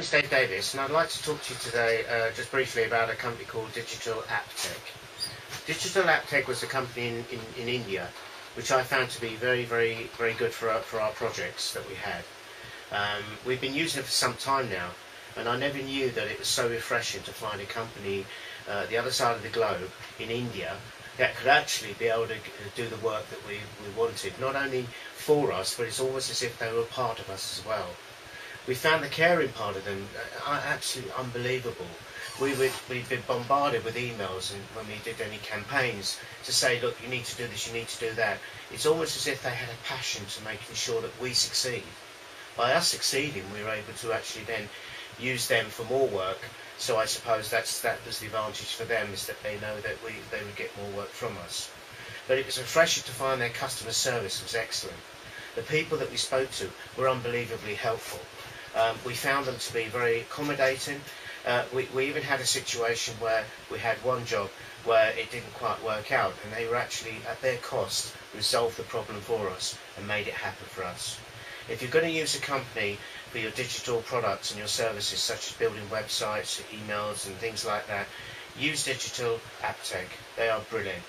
name's Dave Davis and I'd like to talk to you today uh, just briefly about a company called Digital Aptech. Digital Aptech was a company in, in, in, India which I found to be very, very, very good for our, for our projects that we had. Um, we've been using it for some time now and I never knew that it was so refreshing to find a company uh, the other side of the globe in India that could actually be able to do the work that we, we wanted, not only for us, but it's almost as if they were part of us as well we found the caring part of them uh, absolutely unbelievable. We would, we'd been bombarded with emails and when we did any campaigns to say, look, you need to do this, you need to do that. It's almost as if they had a passion to making sure that we succeed. By us succeeding, we were able to actually then use them for more work. So I suppose that's that was the advantage for them is that they know that we they would get more work from us. But it was refreshing to find their customer service was excellent. The people that we spoke to were unbelievably helpful. Um, we found them to be very accommodating. Uh, we, we even had a situation where we had one job where it didn't quite work out and they were actually at their cost resolved the problem for us and made it happen for us. If you're going to use a company for your digital products and your services such as building websites, emails and things like that, use Digital Aptech. They are brilliant.